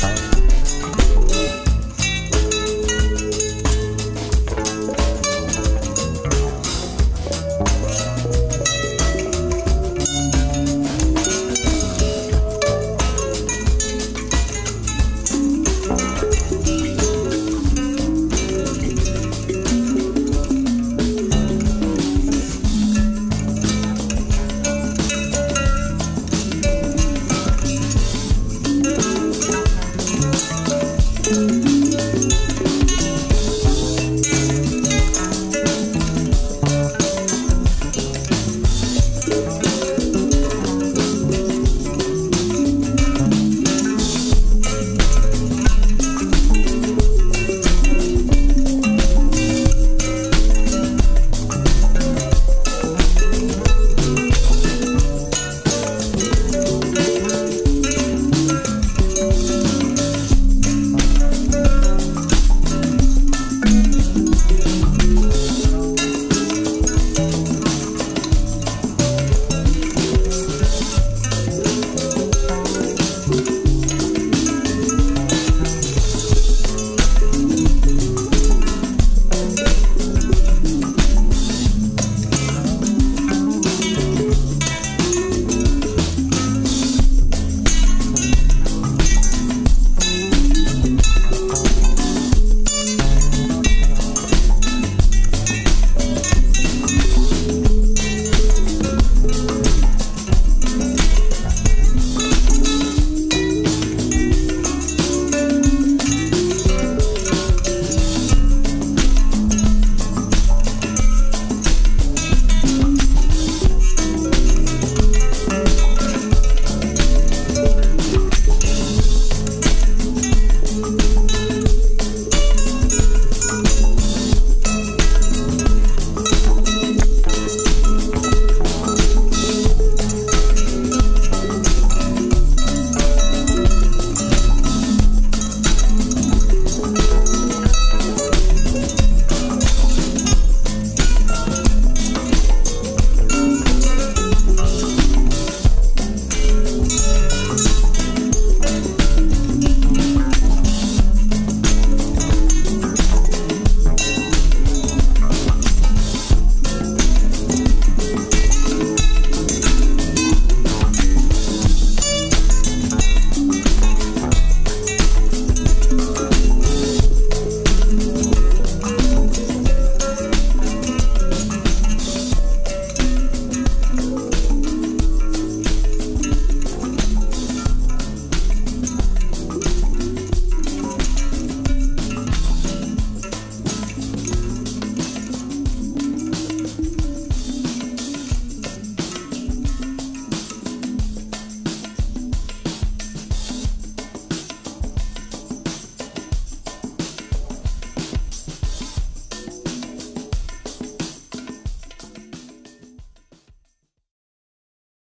Bye.